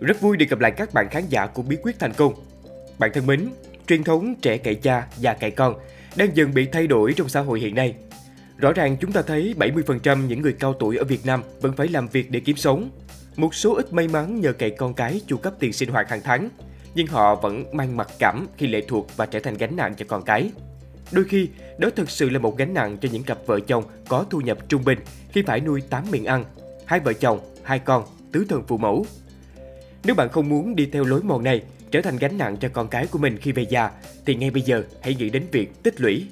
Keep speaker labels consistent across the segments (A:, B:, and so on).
A: Rất vui được gặp lại các bạn khán giả của Bí quyết thành công. Bạn thân mến, truyền thống trẻ cậy cha, già cậy con đang dần bị thay đổi trong xã hội hiện nay. Rõ ràng chúng ta thấy 70% những người cao tuổi ở Việt Nam vẫn phải làm việc để kiếm sống. Một số ít may mắn nhờ cậy con cái chu cấp tiền sinh hoạt hàng tháng, nhưng họ vẫn mang mặc cảm khi lệ thuộc và trở thành gánh nặng cho con cái. Đôi khi, đó thực sự là một gánh nặng cho những cặp vợ chồng có thu nhập trung bình khi phải nuôi 8 miệng ăn, hai vợ chồng, hai con, tứ thân phụ mẫu. Nếu bạn không muốn đi theo lối mòn này, trở thành gánh nặng cho con cái của mình khi về già, thì ngay bây giờ hãy nghĩ đến việc tích lũy.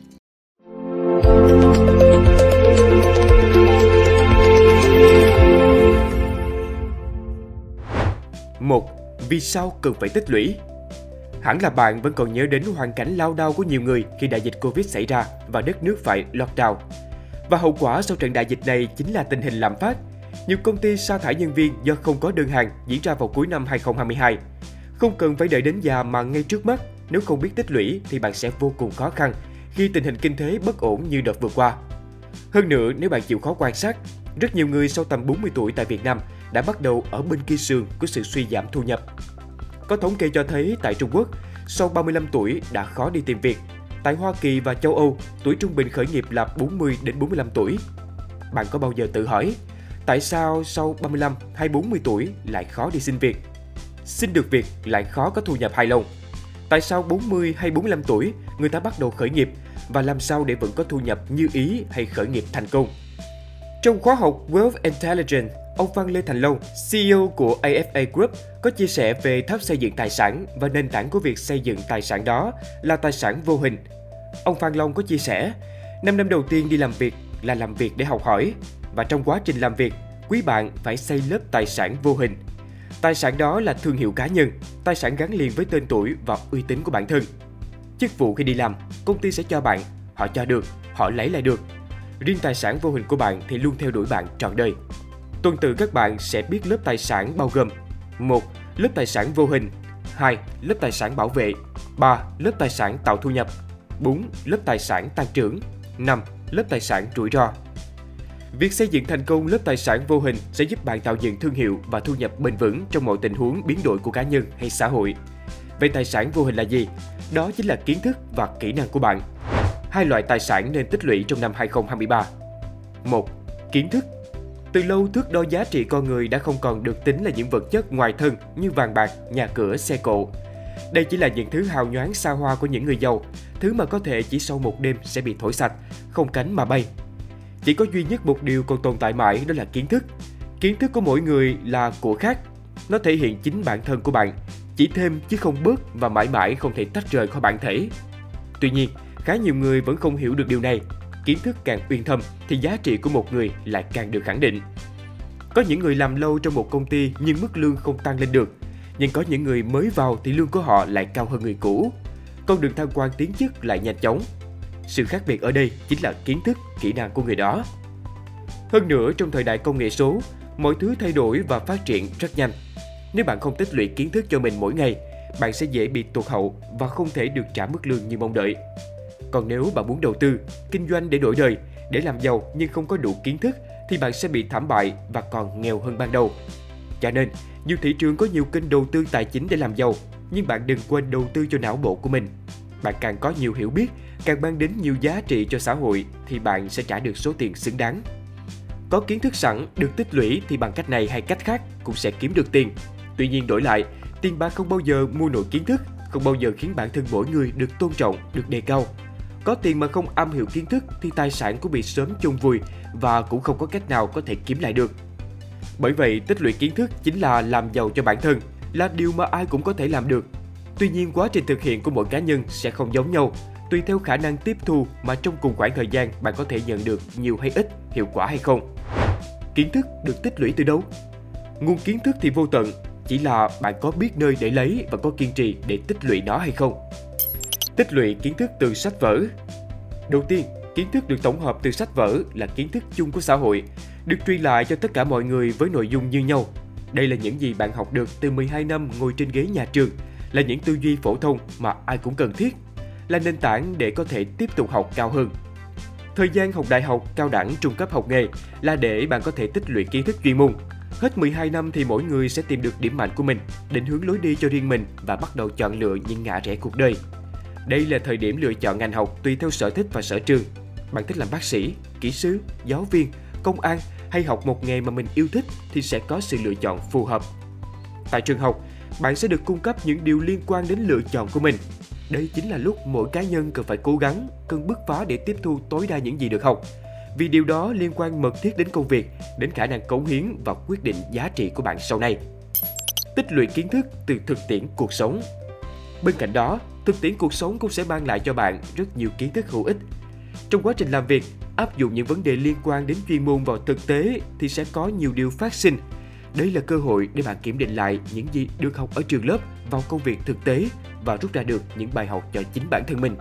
A: Một, vì sao cần phải tích lũy? Hẳn là bạn vẫn còn nhớ đến hoàn cảnh lao đao của nhiều người khi đại dịch Covid xảy ra và đất nước phải lockdown. Và hậu quả sau trận đại dịch này chính là tình hình lạm phát. Nhiều công ty sa thải nhân viên do không có đơn hàng diễn ra vào cuối năm 2022. Không cần phải đợi đến già mà ngay trước mắt, nếu không biết tích lũy thì bạn sẽ vô cùng khó khăn khi tình hình kinh tế bất ổn như đợt vừa qua. Hơn nữa, nếu bạn chịu khó quan sát, rất nhiều người sau tầm 40 tuổi tại Việt Nam đã bắt đầu ở bên kia sườn của sự suy giảm thu nhập. Có thống kê cho thấy tại Trung Quốc, sau 35 tuổi đã khó đi tìm việc. Tại Hoa Kỳ và châu Âu, tuổi trung bình khởi nghiệp là 40 đến 45 tuổi. Bạn có bao giờ tự hỏi, tại sao sau 35 hay 40 tuổi lại khó đi xin việc? Xin được việc lại khó có thu nhập hài lòng. Tại sao 40 hay 45 tuổi người ta bắt đầu khởi nghiệp và làm sao để vẫn có thu nhập như ý hay khởi nghiệp thành công? Trong khóa học Wealth Intelligence, ông Phan Lê Thành Long, CEO của AFA Group, có chia sẻ về tháp xây dựng tài sản và nền tảng của việc xây dựng tài sản đó là tài sản vô hình. Ông Phan Long có chia sẻ, 5 năm đầu tiên đi làm việc là làm việc để học hỏi và trong quá trình làm việc, quý bạn phải xây lớp tài sản vô hình. Tài sản đó là thương hiệu cá nhân, tài sản gắn liền với tên tuổi và uy tín của bản thân. Chức vụ khi đi làm, công ty sẽ cho bạn, họ cho được, họ lấy lại được. Riêng tài sản vô hình của bạn thì luôn theo đuổi bạn trọn đời. Tuần tự các bạn sẽ biết lớp tài sản bao gồm một Lớp tài sản vô hình 2. Lớp tài sản bảo vệ 3. Lớp tài sản tạo thu nhập 4. Lớp tài sản tăng trưởng 5. Lớp tài sản rủi ro Việc xây dựng thành công lớp tài sản vô hình sẽ giúp bạn tạo dựng thương hiệu và thu nhập bền vững trong mọi tình huống biến đổi của cá nhân hay xã hội. Vậy tài sản vô hình là gì? Đó chính là kiến thức và kỹ năng của bạn. Hai loại tài sản nên tích lũy trong năm 2023. 1. Kiến thức từ lâu thước đo giá trị con người đã không còn được tính là những vật chất ngoài thân như vàng bạc, nhà cửa, xe cộ. Đây chỉ là những thứ hào nhoáng xa hoa của những người giàu, thứ mà có thể chỉ sau một đêm sẽ bị thổi sạch, không cánh mà bay. Chỉ có duy nhất một điều còn tồn tại mãi đó là kiến thức. Kiến thức của mỗi người là của khác. Nó thể hiện chính bản thân của bạn, chỉ thêm chứ không bớt và mãi mãi không thể tách rời khỏi bản thể. Tuy nhiên, khá nhiều người vẫn không hiểu được điều này kiến thức càng uyên thâm thì giá trị của một người lại càng được khẳng định. Có những người làm lâu trong một công ty nhưng mức lương không tăng lên được, nhưng có những người mới vào thì lương của họ lại cao hơn người cũ. Con đường thăng quan tiến chức lại nhanh chóng. Sự khác biệt ở đây chính là kiến thức, kỹ năng của người đó. Hơn nữa, trong thời đại công nghệ số, mọi thứ thay đổi và phát triển rất nhanh. Nếu bạn không tích lũy kiến thức cho mình mỗi ngày, bạn sẽ dễ bị tụt hậu và không thể được trả mức lương như mong đợi. Còn nếu bạn muốn đầu tư, kinh doanh để đổi đời, để làm giàu nhưng không có đủ kiến thức thì bạn sẽ bị thảm bại và còn nghèo hơn ban đầu. Cho nên, nhiều thị trường có nhiều kênh đầu tư tài chính để làm giàu, nhưng bạn đừng quên đầu tư cho não bộ của mình. Bạn càng có nhiều hiểu biết, càng mang đến nhiều giá trị cho xã hội thì bạn sẽ trả được số tiền xứng đáng. Có kiến thức sẵn được tích lũy thì bằng cách này hay cách khác cũng sẽ kiếm được tiền. Tuy nhiên đổi lại, tiền bạc không bao giờ mua nổi kiến thức, không bao giờ khiến bản thân mỗi người được tôn trọng, được đề cao. Có tiền mà không am hiểu kiến thức thì tài sản cũng bị sớm chôn vùi và cũng không có cách nào có thể kiếm lại được. Bởi vậy, tích lũy kiến thức chính là làm giàu cho bản thân, là điều mà ai cũng có thể làm được. Tuy nhiên, quá trình thực hiện của mỗi cá nhân sẽ không giống nhau, tùy theo khả năng tiếp thu mà trong cùng khoảng thời gian bạn có thể nhận được nhiều hay ít, hiệu quả hay không. Kiến thức được tích lũy từ đâu? Nguồn kiến thức thì vô tận, chỉ là bạn có biết nơi để lấy và có kiên trì để tích lũy nó hay không. Tích lũy kiến thức từ sách vở Đầu tiên, kiến thức được tổng hợp từ sách vở là kiến thức chung của xã hội, được truyền lại cho tất cả mọi người với nội dung như nhau. Đây là những gì bạn học được từ 12 năm ngồi trên ghế nhà trường, là những tư duy phổ thông mà ai cũng cần thiết, là nền tảng để có thể tiếp tục học cao hơn. Thời gian học đại học, cao đẳng, trung cấp học nghề là để bạn có thể tích lũy kiến thức chuyên môn. Hết 12 năm thì mỗi người sẽ tìm được điểm mạnh của mình, định hướng lối đi cho riêng mình và bắt đầu chọn lựa những ngã rẽ cuộc đời. Đây là thời điểm lựa chọn ngành học tùy theo sở thích và sở trường. Bạn thích làm bác sĩ, kỹ sư, giáo viên, công an hay học một nghề mà mình yêu thích thì sẽ có sự lựa chọn phù hợp. Tại trường học, bạn sẽ được cung cấp những điều liên quan đến lựa chọn của mình. Đây chính là lúc mỗi cá nhân cần phải cố gắng, cần bứt phá để tiếp thu tối đa những gì được học. Vì điều đó liên quan mật thiết đến công việc, đến khả năng cống hiến và quyết định giá trị của bạn sau này. Tích lũy kiến thức từ thực tiễn cuộc sống. Bên cạnh đó, thực tiễn cuộc sống cũng sẽ mang lại cho bạn rất nhiều kiến thức hữu ích. Trong quá trình làm việc, áp dụng những vấn đề liên quan đến chuyên môn vào thực tế thì sẽ có nhiều điều phát sinh. Đây là cơ hội để bạn kiểm định lại những gì được học ở trường lớp vào công việc thực tế và rút ra được những bài học cho chính bản thân mình.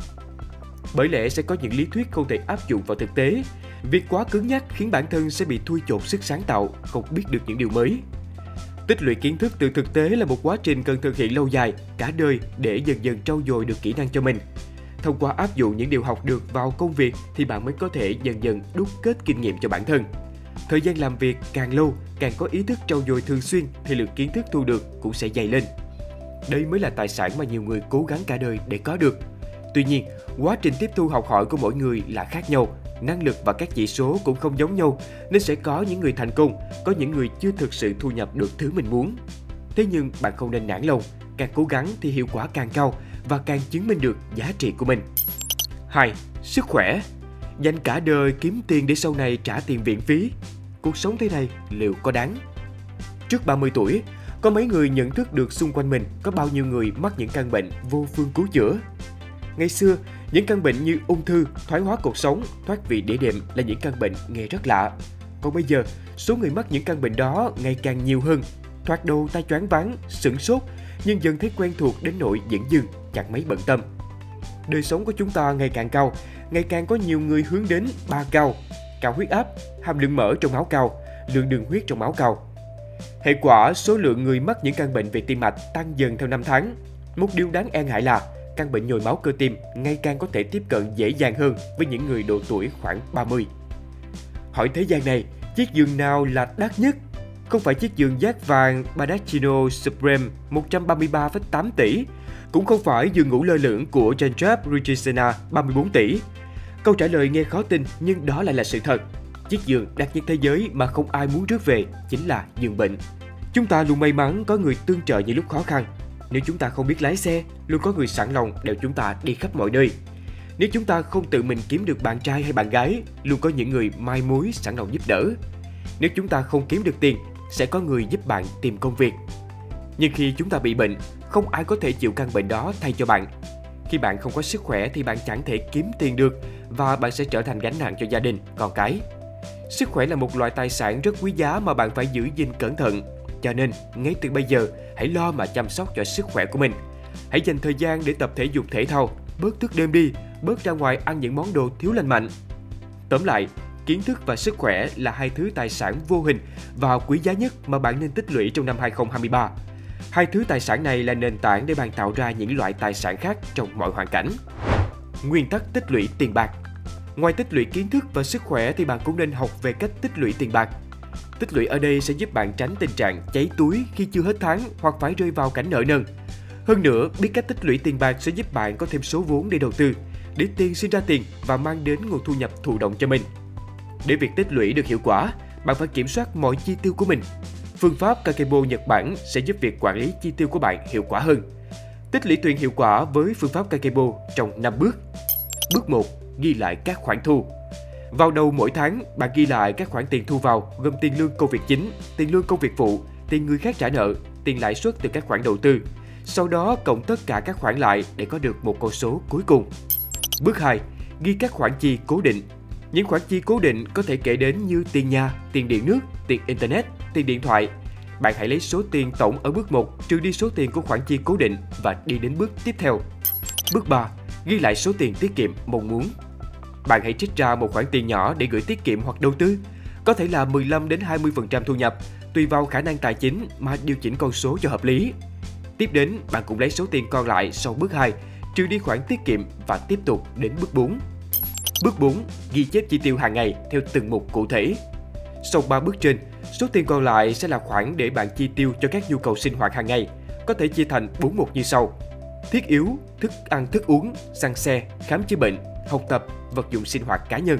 A: Bởi lẽ sẽ có những lý thuyết không thể áp dụng vào thực tế. Việc quá cứng nhắc khiến bản thân sẽ bị thui chột sức sáng tạo, không biết được những điều mới. Tích lũy kiến thức từ thực tế là một quá trình cần thực hiện lâu dài, cả đời để dần dần trau dồi được kỹ năng cho mình. Thông qua áp dụng những điều học được vào công việc thì bạn mới có thể dần dần đúc kết kinh nghiệm cho bản thân. Thời gian làm việc càng lâu, càng có ý thức trau dồi thường xuyên thì lượng kiến thức thu được cũng sẽ dày lên. Đây mới là tài sản mà nhiều người cố gắng cả đời để có được. Tuy nhiên, quá trình tiếp thu học hỏi của mỗi người là khác nhau, năng lực và các chỉ số cũng không giống nhau nên sẽ có những người thành công, có những người chưa thực sự thu nhập được thứ mình muốn. Thế nhưng bạn không nên nản lòng, càng cố gắng thì hiệu quả càng cao và càng chứng minh được giá trị của mình. 2. Sức khỏe Dành cả đời kiếm tiền để sau này trả tiền viện phí. Cuộc sống thế này liệu có đáng? Trước 30 tuổi, có mấy người nhận thức được xung quanh mình có bao nhiêu người mắc những căn bệnh vô phương cứu chữa. Ngày xưa, những căn bệnh như ung thư, thoái hóa cột sống, thoát vị đĩa đệm là những căn bệnh nghe rất lạ. Còn bây giờ, số người mắc những căn bệnh đó ngày càng nhiều hơn. Thoạt đầu tay choáng váng, sửng sốt, nhưng dần thấy quen thuộc đến nỗi dẫn dưng, chẳng mấy bận tâm. Đời sống của chúng ta ngày càng cao, ngày càng có nhiều người hướng đến ba cao, cao huyết áp, hàm lượng mỡ trong máu cao, lượng đường huyết trong máu cao. Hệ quả, số lượng người mắc những căn bệnh về tim mạch tăng dần theo năm tháng. Một điều đáng e ngại là căn bệnh nhồi máu cơ tim ngày càng có thể tiếp cận dễ dàng hơn với những người độ tuổi khoảng 30. Hỏi thế gian này, chiếc giường nào là đắt nhất? Không phải chiếc giường giác vàng Baldacchino Supreme 133,8 tỷ, cũng không phải giường ngủ lơ lửng của Gentrap Regisena 34 tỷ. Câu trả lời nghe khó tin nhưng đó lại là sự thật. Chiếc giường đắt nhất thế giới mà không ai muốn rước về chính là giường bệnh. Chúng ta luôn may mắn có người tương trợ những lúc khó khăn. Nếu chúng ta không biết lái xe, luôn có người sẵn lòng đeo chúng ta đi khắp mọi nơi. Nếu chúng ta không tự mình kiếm được bạn trai hay bạn gái, luôn có những người mai mối sẵn lòng giúp đỡ. Nếu chúng ta không kiếm được tiền, sẽ có người giúp bạn tìm công việc. Nhưng khi chúng ta bị bệnh, không ai có thể chịu căn bệnh đó thay cho bạn. Khi bạn không có sức khỏe thì bạn chẳng thể kiếm tiền được và bạn sẽ trở thành gánh nặng cho gia đình, con cái. Sức khỏe là một loại tài sản rất quý giá mà bạn phải giữ gìn cẩn thận. Cho nên, ngay từ bây giờ, hãy lo mà chăm sóc cho sức khỏe của mình. Hãy dành thời gian để tập thể dục thể thao, bớt thức đêm đi, bớt ra ngoài ăn những món đồ thiếu lành mạnh. Tóm lại, kiến thức và sức khỏe là hai thứ tài sản vô hình và quý giá nhất mà bạn nên tích lũy trong năm 2023. Hai thứ tài sản này là nền tảng để bạn tạo ra những loại tài sản khác trong mọi hoàn cảnh. Nguyên tắc tích lũy tiền bạc Ngoài tích lũy kiến thức và sức khỏe thì bạn cũng nên học về cách tích lũy tiền bạc. Tích lũy ở đây sẽ giúp bạn tránh tình trạng cháy túi khi chưa hết tháng hoặc phải rơi vào cảnh nợ nần. Hơn nữa, biết cách tích lũy tiền bạc sẽ giúp bạn có thêm số vốn để đầu tư, để tiền sinh ra tiền và mang đến nguồn thu nhập thụ động cho mình. Để việc tích lũy được hiệu quả, bạn phải kiểm soát mọi chi tiêu của mình. Phương pháp Kakebo Nhật Bản sẽ giúp việc quản lý chi tiêu của bạn hiệu quả hơn. Tích lũy tiền hiệu quả với phương pháp Kakebo trong 5 bước. Bước 1. Ghi lại các khoản thu. Vào đầu mỗi tháng, bạn ghi lại các khoản tiền thu vào gồm tiền lương công việc chính, tiền lương công việc phụ, tiền người khác trả nợ, tiền lãi suất từ các khoản đầu tư. Sau đó cộng tất cả các khoản lại để có được một con số cuối cùng. Bước 2. Ghi các khoản chi cố định những khoản chi cố định có thể kể đến như tiền nhà, tiền điện nước, tiền internet, tiền điện thoại. Bạn hãy lấy số tiền tổng ở bước 1 trừ đi số tiền của khoản chi cố định và đi đến bước tiếp theo. Bước 3. Ghi lại số tiền tiết kiệm mong muốn. Bạn hãy trích ra một khoản tiền nhỏ để gửi tiết kiệm hoặc đầu tư, có thể là 15 đến 20% thu nhập, tùy vào khả năng tài chính mà điều chỉnh con số cho hợp lý. Tiếp đến, bạn cũng lấy số tiền còn lại sau bước 2, trừ đi khoản tiết kiệm và tiếp tục đến bước 4. Bước 4. Ghi chép chi tiêu hàng ngày theo từng mục cụ thể. Sau 3 bước trên, Số tiền còn lại sẽ là khoản để bạn chi tiêu cho các nhu cầu sinh hoạt hàng ngày, có thể chia thành 4 mục như sau. Thiết yếu, thức ăn thức uống, xăng xe, khám chữa bệnh, học tập, vật dụng sinh hoạt cá nhân.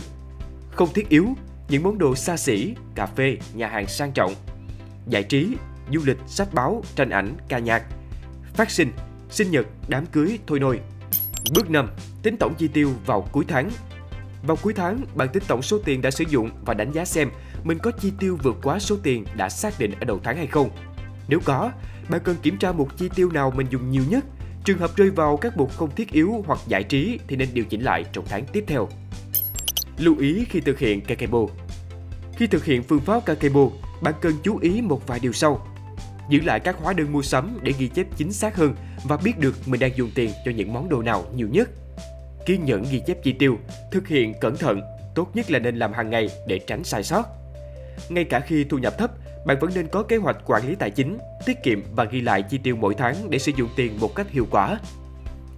A: Không thiết yếu, những món đồ xa xỉ, cà phê, nhà hàng sang trọng. Giải trí, du lịch, sách báo, tranh ảnh, ca nhạc. Phát sinh, sinh nhật, đám cưới, thôi nôi. Bước 5. Tính tổng chi tiêu vào cuối tháng. Vào cuối tháng, bạn tính tổng số tiền đã sử dụng và đánh giá xem mình có chi tiêu vượt quá số tiền đã xác định ở đầu tháng hay không. Nếu có, bạn cần kiểm tra một chi tiêu nào mình dùng nhiều nhất. Trường hợp rơi vào các mục không thiết yếu hoặc giải trí thì nên điều chỉnh lại trong tháng tiếp theo. Lưu ý khi thực hiện Kakebo Khi thực hiện phương pháp Kakebo, bạn cần chú ý một vài điều sau. Giữ lại các hóa đơn mua sắm để ghi chép chính xác hơn và biết được mình đang dùng tiền cho những món đồ nào nhiều nhất. Kiên nhẫn ghi chép chi tiêu, thực hiện cẩn thận, tốt nhất là nên làm hàng ngày để tránh sai sót. Ngay cả khi thu nhập thấp, bạn vẫn nên có kế hoạch quản lý tài chính, tiết kiệm và ghi lại chi tiêu mỗi tháng để sử dụng tiền một cách hiệu quả.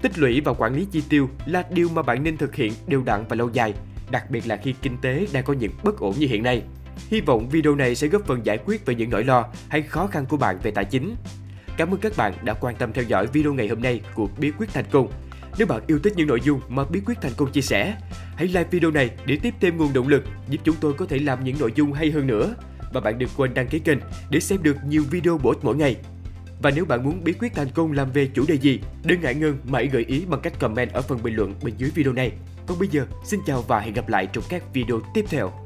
A: Tích lũy và quản lý chi tiêu là điều mà bạn nên thực hiện đều đặn và lâu dài, đặc biệt là khi kinh tế đang có những bất ổn như hiện nay. Hy vọng video này sẽ góp phần giải quyết về những nỗi lo hay khó khăn của bạn về tài chính. Cảm ơn các bạn đã quan tâm theo dõi video ngày hôm nay của Bí quyết thành công. Nếu bạn yêu thích những nội dung mà Bí quyết thành công chia sẻ, hãy like video này để tiếp thêm nguồn động lực giúp chúng tôi có thể làm những nội dung hay hơn nữa. Và bạn đừng quên đăng ký kênh để xem được nhiều video bổ ích mỗi ngày. Và nếu bạn muốn bí quyết thành công làm về chủ đề gì, đừng ngại ngần mà hãy gợi ý bằng cách comment ở phần bình luận bên dưới video này. Còn bây giờ, xin chào và hẹn gặp lại trong các video tiếp theo.